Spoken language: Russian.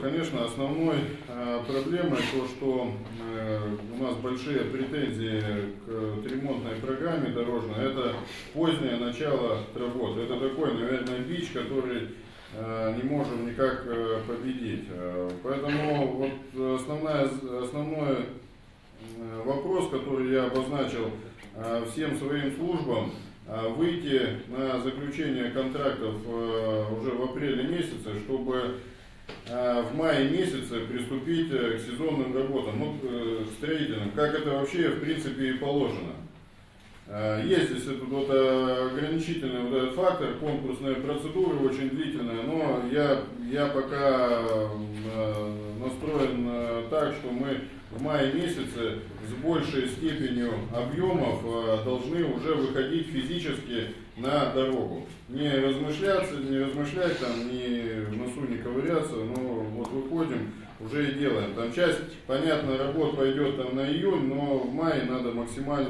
Конечно, основной э, проблемой то, что э, у нас большие претензии к ремонтной программе дорожной, это позднее начало работ. Это такой, наверное, бич, который э, не можем никак э, победить. Поэтому вот основная, основной вопрос, который я обозначил всем своим службам, выйти на заключение контрактов уже в апреле месяце, чтобы в мае месяце приступить э, к сезонным работам, ну, э, строительным, как это вообще в принципе и положено. Э, Есть здесь этот вот э, ограничительный вот этот фактор, конкурсная процедура очень длительная, но я, я пока э, настроен э, так, что мы в мае месяце с большей степенью объемов э, должны уже выходить физически на дорогу. Не размышляться, не размышлять там, не выходим, уже и делаем. Там часть, понятно, работ пойдет там на июнь, но в мае надо максимально